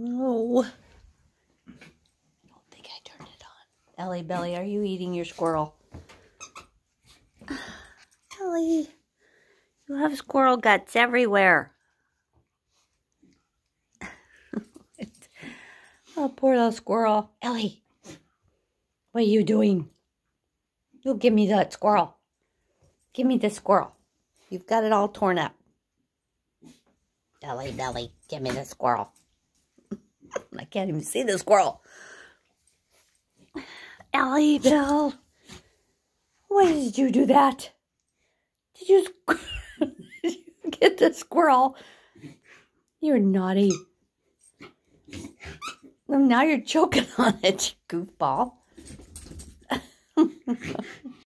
Oh. I don't think I turned it on. Ellie Belly, are you eating your squirrel? Ellie, you have squirrel guts everywhere. oh, poor little squirrel. Ellie, what are you doing? You give me that squirrel. Give me the squirrel. You've got it all torn up. Ellie Belly, give me the squirrel. I can't even see the squirrel. Ellie Bill, why did you do that? Did you, did you get the squirrel? You're naughty. Now you're choking on it, goofball.